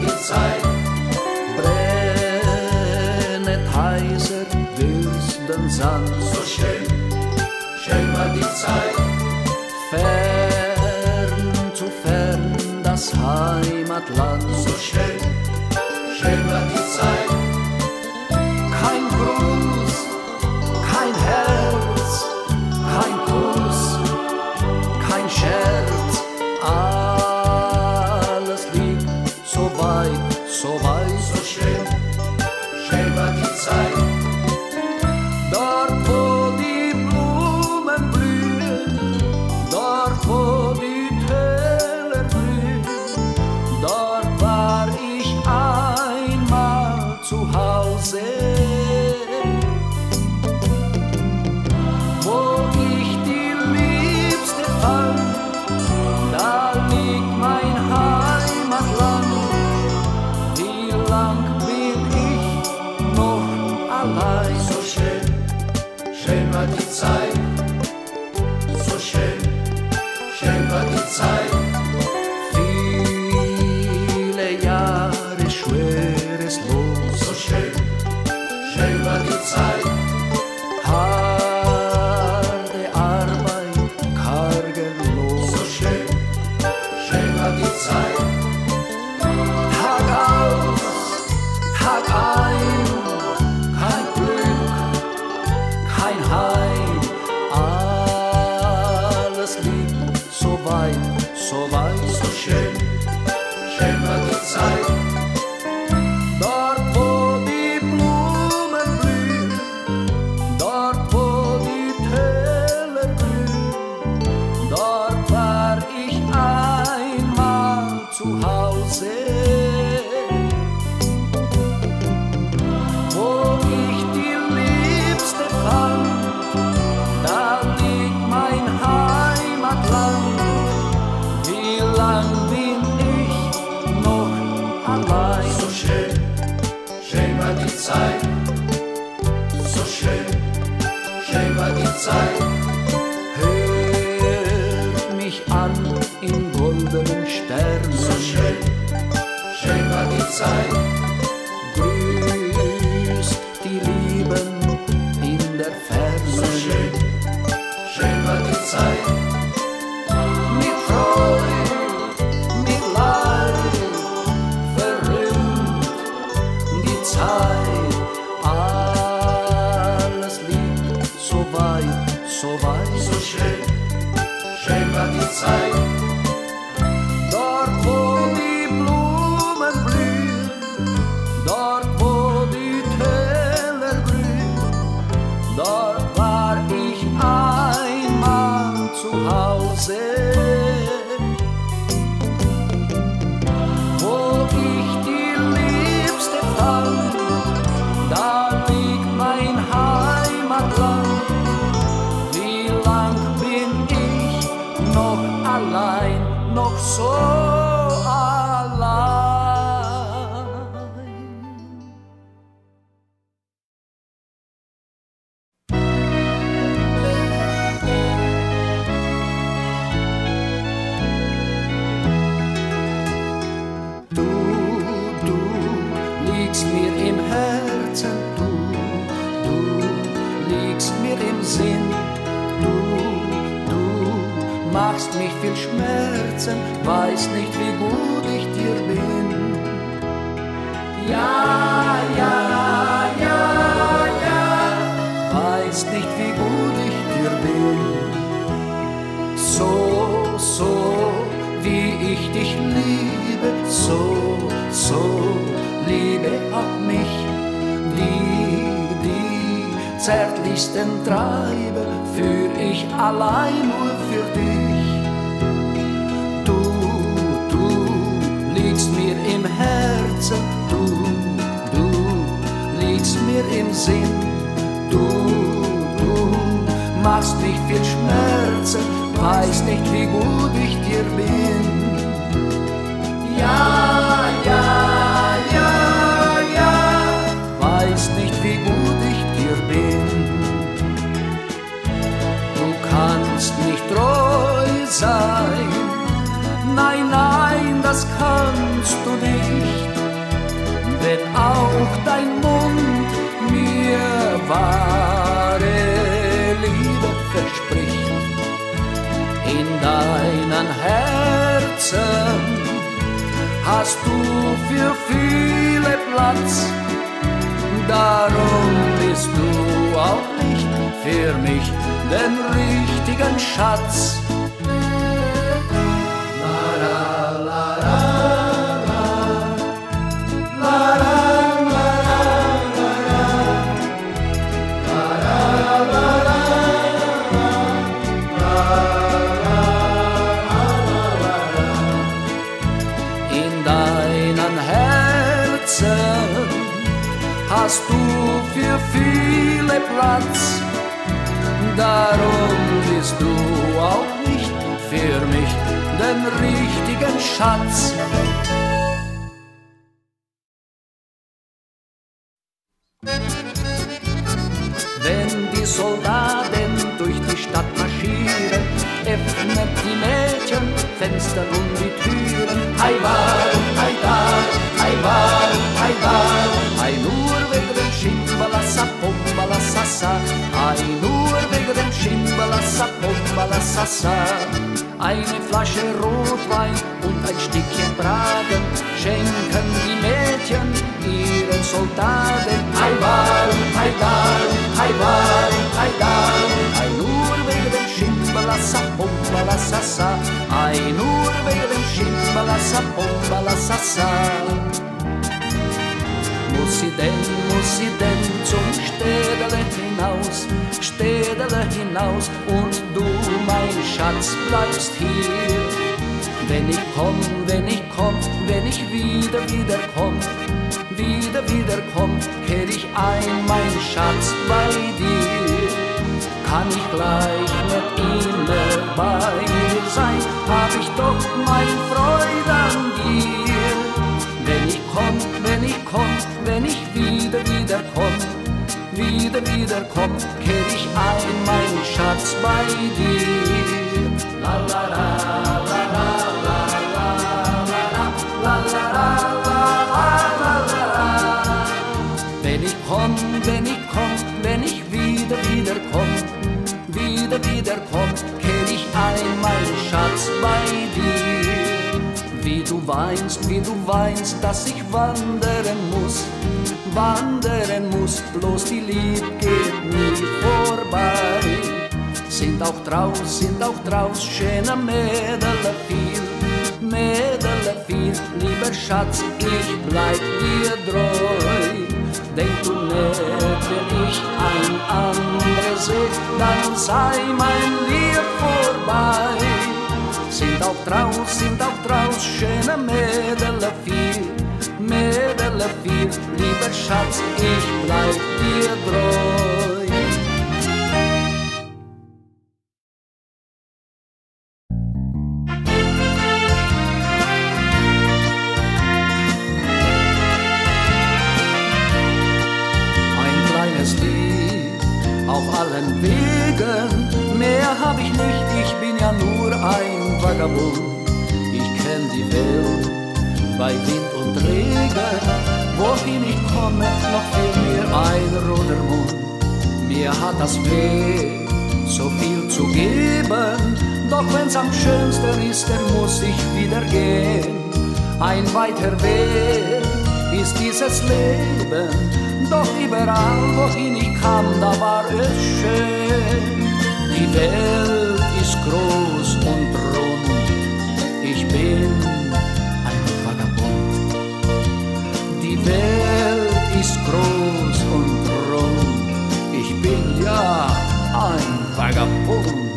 die Zeit brennet heißer Wüstensand. So schön, schön war die Zeit. Fern zu fern das Heimatland. So schön, schön war die Zeit. zu Hause, wo ich die Liebste fand, da liegt mein Heimatland. Wie lang bin ich noch allein, noch so? Liebe auf mich, die, die zärtlichsten Treiber führ ich allein nur für dich. Du, du liegst mir im Herzen, du, du liegst mir im Sinn, du, du machst mich viel Schmerzen, weißt nicht, wie gut ich dir bin. Ja, ja. treu sein. Nein, nein, das kannst du nicht, wenn auch dein Mund mir wahre Liebe verspricht. In deinen Herzen hast du für viele Platz, darum bist du auch nicht für mich, denn richtig Schatz. In deinen Herzen hast du für viele Platz, darum bist du auch nicht für mich den richtigen Schatz. Schenken die Mädchen ihren Soldaten. Ei war, ei da, ei war, ei da, ei nur wegen dem Schimbalassa, Pombalassa, ei nur wegen dem Schimbalassa, Pombalassa. Muss sie denn, muss sie denn zum Städele hinaus, Städele hinaus und du, mein Schatz, bleibst hier. Wenn ich komm, wenn ich komm, wenn ich wieder, wieder komm, wieder, wieder komm, kehr ich ein, mein Schatz, bei dir. Kann ich gleich mit immer bei dir sein, hab ich doch mein Freude an dir. Wenn ich komm, wenn ich komm, wenn ich wieder, wieder komm, wieder, wieder komm, kehr ich ein, mein Schatz, bei dir. La la la wieder, wieder komm, wieder, wieder komm, kehr ich ein, mein Schatz, bei dir. Wie du weinst, wie du weinst, dass ich wandern muss, wandern muss, bloß die Lieb geht nie vorbei. Sind auch draus, sind auch draus schöne Mädel viel, Mädel viel, lieber Schatz, ich bleib dir treu. Denk du nicht, wenn ich ein andere seh, dann sei mein Lieb vorbei. Sind auch draus, sind auch draus schöne Mädel viel, Mädel viel, lieber Schatz, ich bleib dir treu. Die Welt bei Wind und Regen, wohin ich komme, noch fehlt mir ein roter Mund. Mir hat das Weg so viel zu geben, doch wenn's am schönsten ist, dann muss ich wieder gehen. Ein weiter Weg ist dieses Leben, doch überall, wohin ich kam, da war es schön. Die Welt ist groß und rund, ich bin Welt ist groß und rund, ich bin ja ein Vagabund.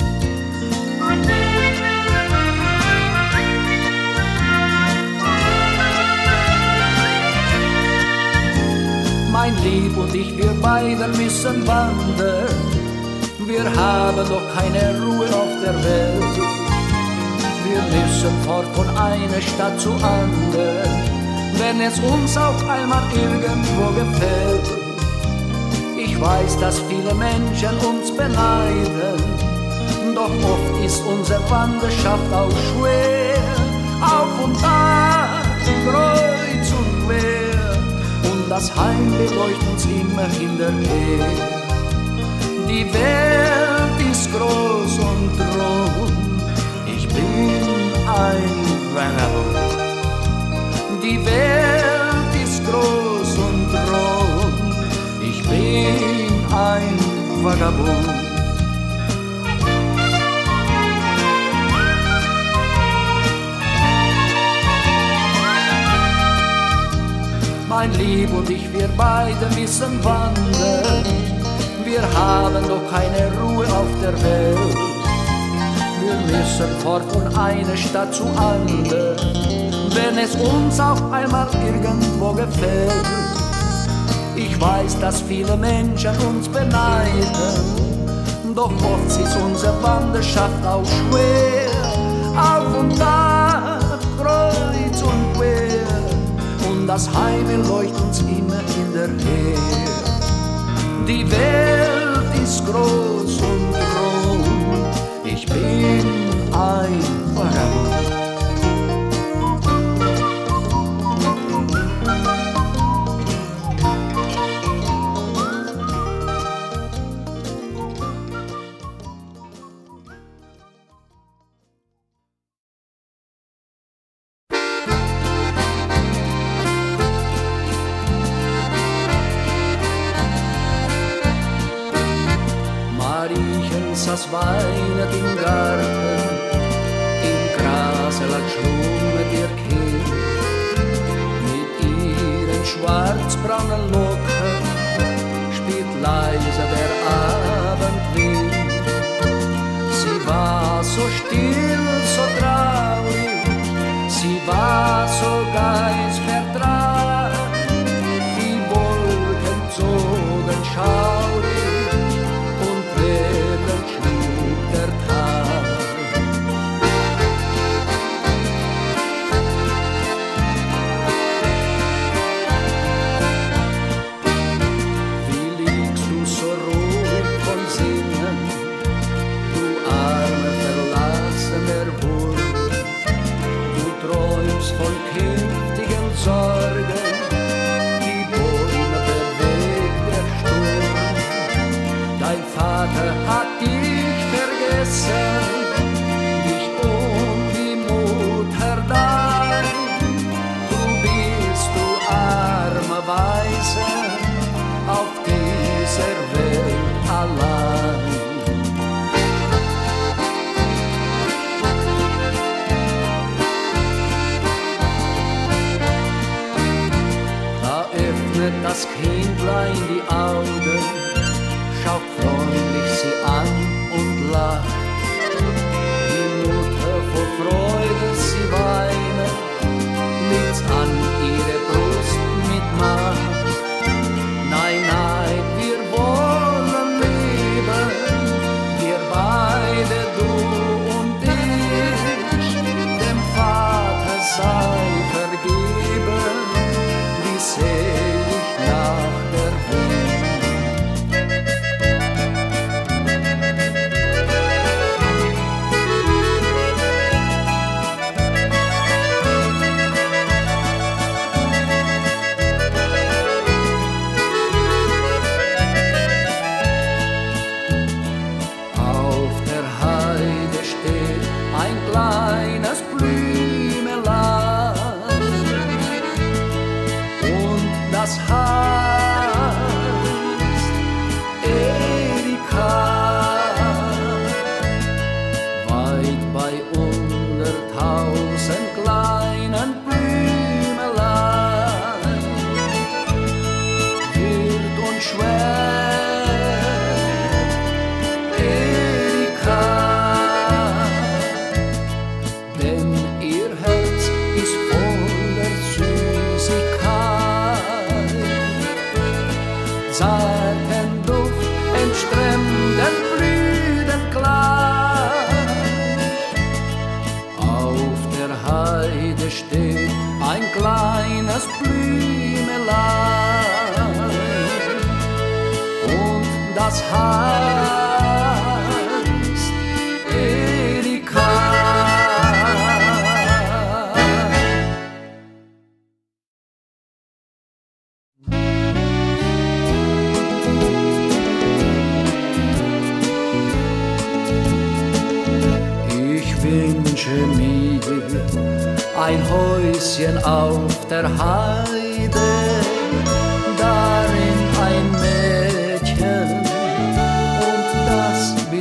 Mein Lieb und ich, wir beide müssen wandern. Wir haben doch keine Ruhe auf der Welt. Wir müssen fort von einer Stadt zu anderen, wenn es uns auf einmal irgendwo gefällt. Ich weiß, dass viele Menschen uns beneiden, doch oft ist unsere Wanderschaft auch schwer. Auf und ab, kreuz und quer, das Heim beleuchtet uns immer hinterher. Die Welt ist groß und rund, ich bin ein Vagabund. Die Welt ist groß und rund, ich bin ein Vagabund. mein Lieb und ich, wir beide müssen wandern. Wir haben doch keine Ruhe auf der Welt. Wir müssen fort von einer Stadt zu anderen, wenn es uns auf einmal irgendwo gefällt. Ich weiß, dass viele Menschen uns beneiden, doch oft ist unsere Wanderschaft auch schwer. Auf und ab, kreuz und quer das Heim leuchtet uns immer hinterher. Die Welt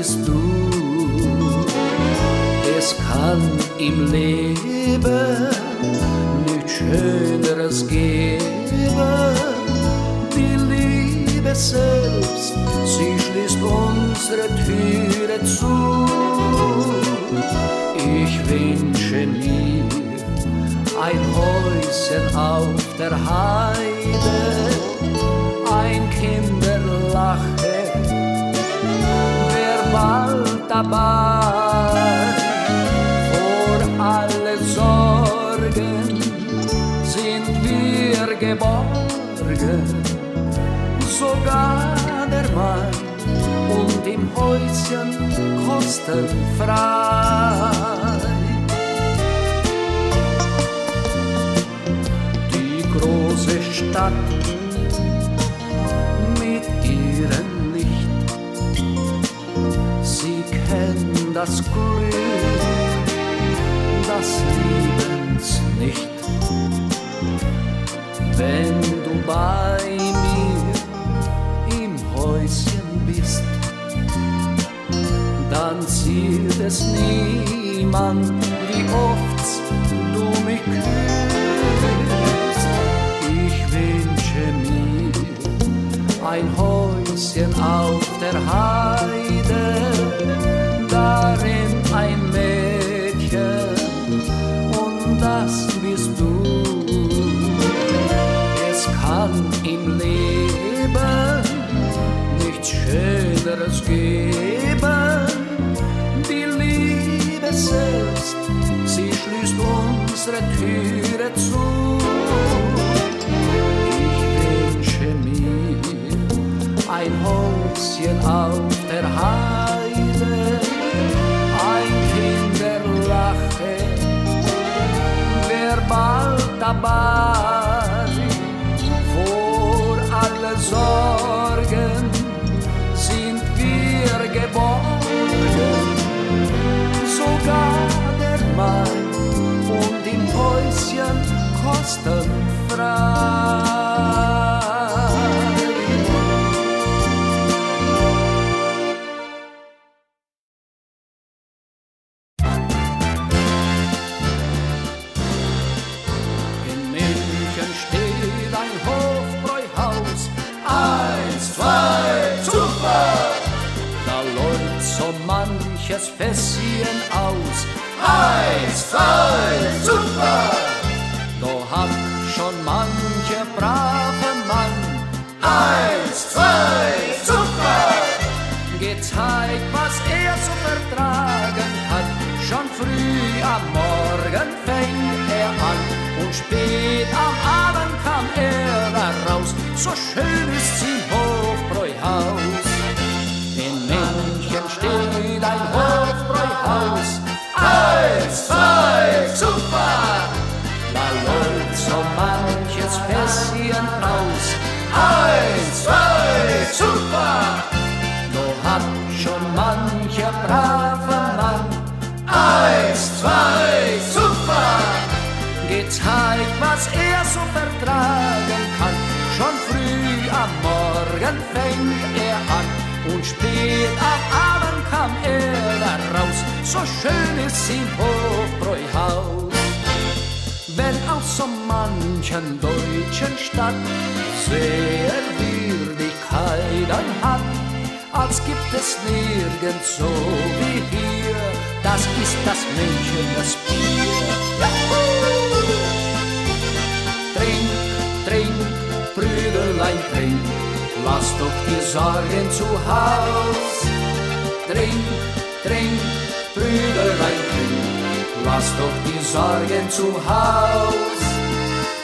bist du. Es kann im Leben nichts Schöneres geben, die Liebe selbst, sie schließt unsere Türe zu. Ich wünsche mir ein Häuschen auf der Heide, ein Kinderlache, bald dabei vor alle Sorgen sind wir geborgen, sogar der Mann und im Häuschen kostenfrei. Die große Stadt das Glück des Liebens nicht. Wenn du bei mir im Häuschen bist, dann sieht es niemand, wie oft du mich küsst. Ich wünsche mir ein Häuschen auf der Heide, auf der Heide, ein Kinderlache, wer bald dabei vor alle Sorgen sind wir geborgen, sogar der Mann und im Häuschen kostenfrei. Manches Fässchen aus. Eins, zwei, super! Da hat schon mancher brave Mann Eins, zwei, super! gezeigt, was er so vertragen kann. Schon früh am Morgen fängt er an und spät am Abend kam er raus. So schön ist im Hofbräuhaus. Eins, zwei, super! Da läuft so manches Fässchen aus. Eins, zwei, super! Da hat schon mancher brave Mann Eins, zwei, super! gezeigt, was er so vertragen kann. Schon früh am Morgen fängt er an und spät am Abend So schön ist im Hofbräuhaus. Wenn aus so manchen deutschen Stadt sehr Würdigkeiten hat, als gibt es nirgends so wie hier. Das ist das München, das Bier. Trink, trink, Brüderlein, trink, lass doch die Sorgen zu Haus. Trink, trink, Brüderlein, lass doch die Sorgen zu Haus.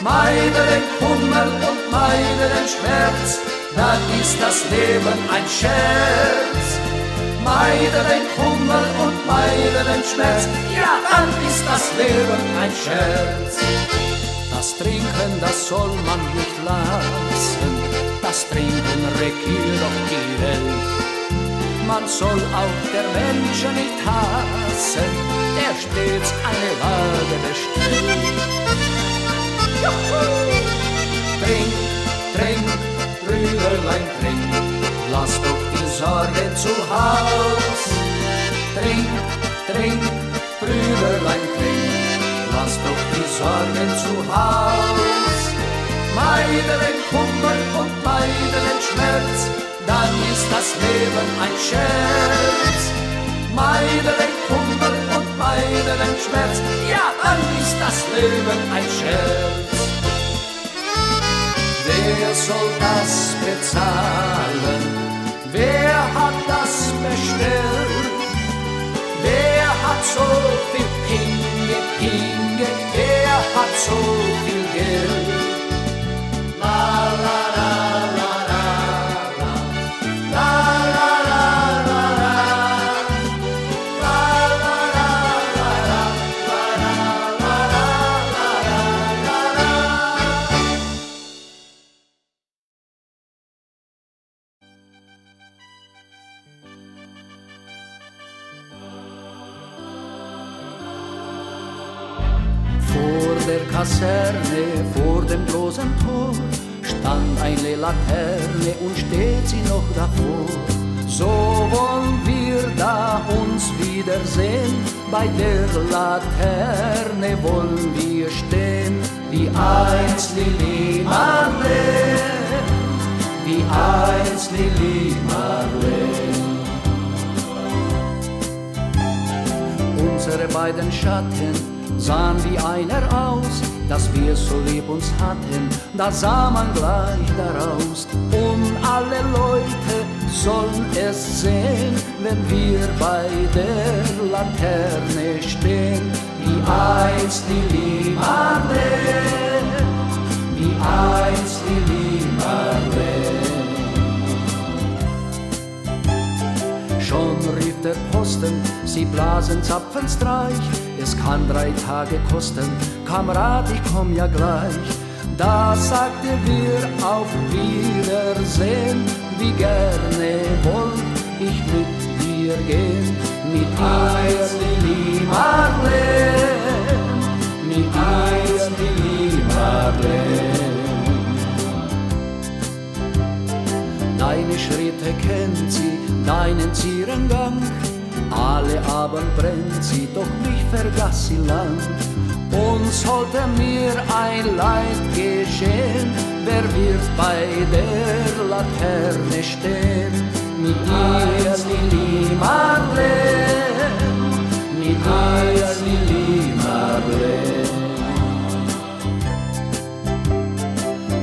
Meide den Kummer und meide den Schmerz, dann ist das Leben ein Scherz. Meide den Kummer und meide den Schmerz, ja, dann ist das Leben ein Scherz. Das Trinken, das soll man nicht lassen, das Trinken regiert doch die Welt. Man soll auch der Menschen nicht hassen, der stets eine Lage bestellt. Trink, trink, Brüderlein, trink, lass doch die Sorge zu Haus. Trink, trink, Brüderlein, trink, lass doch die Sorgen zu Haus. Meide den Kummer und meide den Schmerz, dann ist das Leben ein Scherz. Meide den Kummer und meide den Schmerz, ja, dann ist das Leben ein Scherz. Wer soll das bezahlen? Wer hat das bestellt? Wer hat so viel daraus. Und alle Leute sollen es sehen, wenn wir bei der Laterne stehen, wie einst Lili Marleen, wie einst Lili Marleen. Schon rief der Posten, sie blasen Zapfenstreich. Es kann drei Tage kosten, Kamerad, ich komm ja gleich. Da sagte wir auf Wiedersehen, wie gerne wollt ich mit dir gehen. Mit dir, Lili Marleen, mit dir, Lili Marleen. Deine Schritte kennt sie, deinen Zierengang. Alle Abend brennt sie, doch mich vergaß sie lang. Und sollte mir ein Leid geschehen, wer wird bei der Laterne stehen? Mit dir, Lili Marleen, mit dir, Lili Marleen.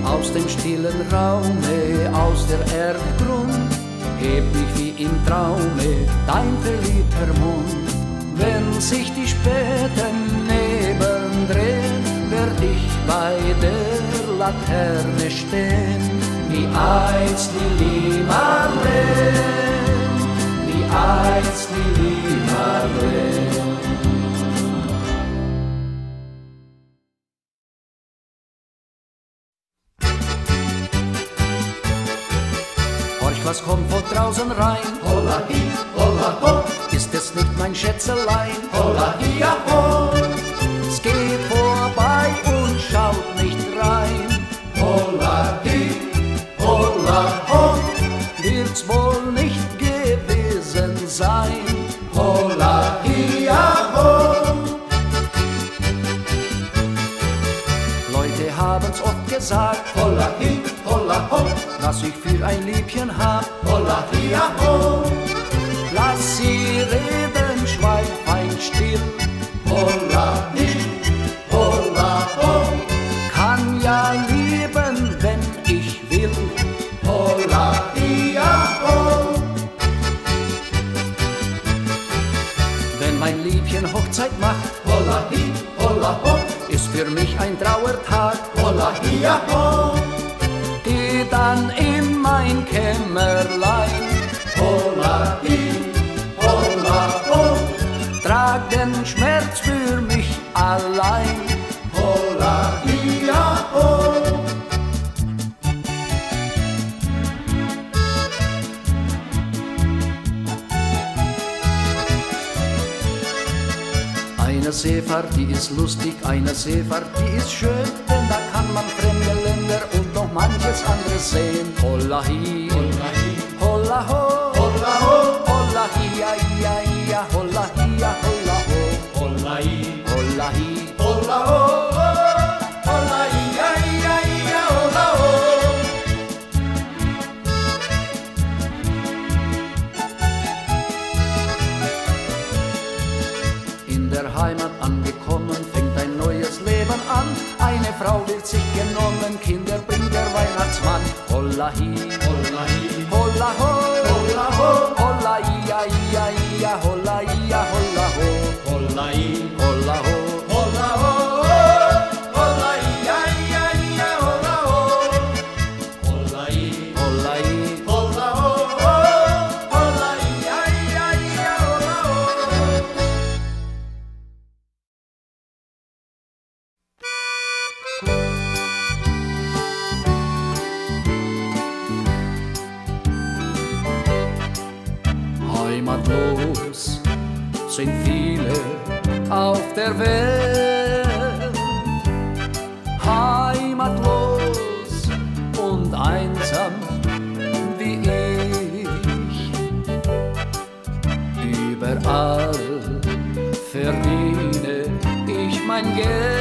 Aus dem stillen Raume, aus der Erdgrund, heb mich wie im Traume dein verliebter Mund. Wenn sich die späten Drehen, werd ich bei der Laterne stehen, wie einst Lili Marleen, wie einst Lili Marleen. Horch, was kommt von draußen rein? Holla hi, holla ho, Ist es nicht mein Schätzelein? holla gesagt, Holla hi, holla ho, was ich für ein Liebchen hab. holla hi, ho. Lass sie reden, schweig fein still. Holla hi, holla ho, Kann ja lieben, wenn ich will. holla hi, ho. Wenn mein Liebchen Hochzeit macht, Holla hi, holla ho, für mich ein Trauertag. holla hi, ja ho. Geh dann in mein Kämmerlein, Holla hi, holla ho, trag den Schmerz für mich allein. Seefahrt, die ist lustig, eine Seefahrt, die ist schön, denn da kann man fremde Länder und noch manches andere sehen. Holla hi, holla hi, holla ho. heimatlos und einsam wie ich. Überall verdiene ich mein Geld.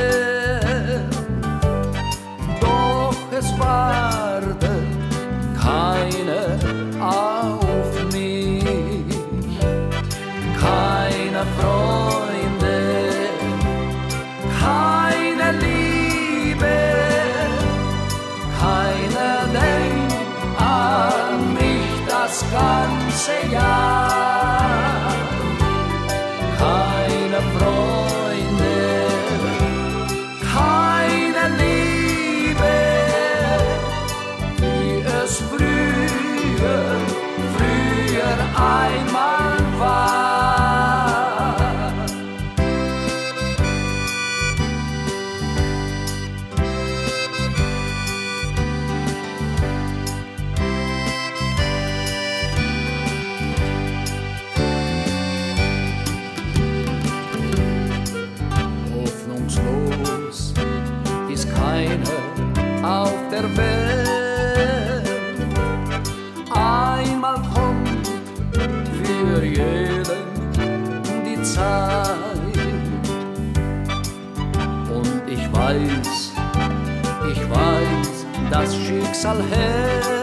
Das Schicksal hält.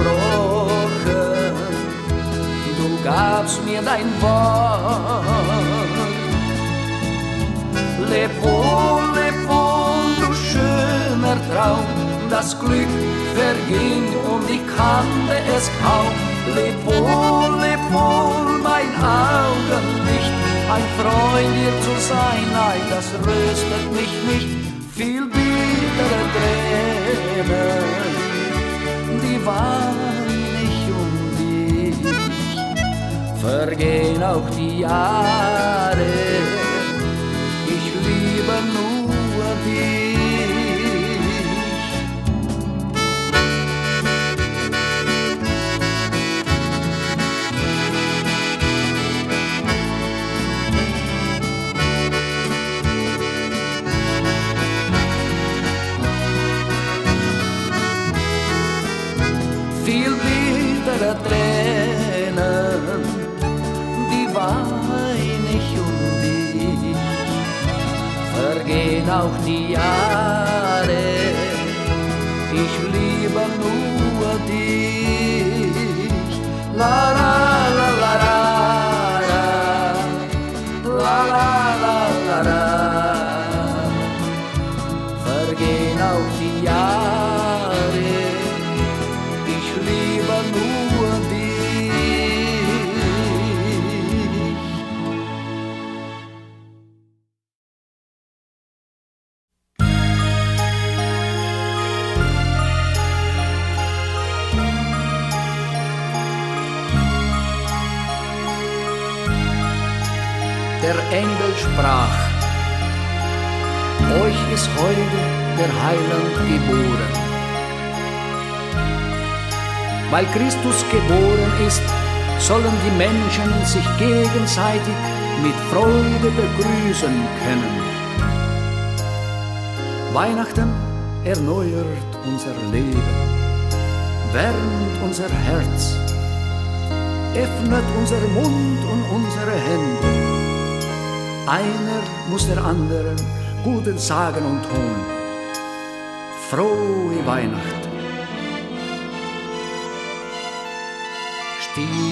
versprochen, du gabst mir dein Wort. Leb wohl, leb wohl, du schöner Traum, das Glück verging und ich kannte es kaum. Leb wohl, leb wohl, mein Augenlicht, ein Freund dir zu sein, nein, das röstet mich nicht, viel bittere Tränen die waren nicht um dich. Vergehen auch die Jahre, ich liebe nur dich. auch die Jahre. Weil Christus geboren ist, sollen die Menschen sich gegenseitig mit Freude begrüßen können. Weihnachten erneuert unser Leben, wärmt unser Herz, öffnet unser Mund und unsere Hände. Einer muss der anderen Guten sagen und tun. Frohe Weihnachten! feel